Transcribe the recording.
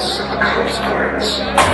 words, the curse Guards.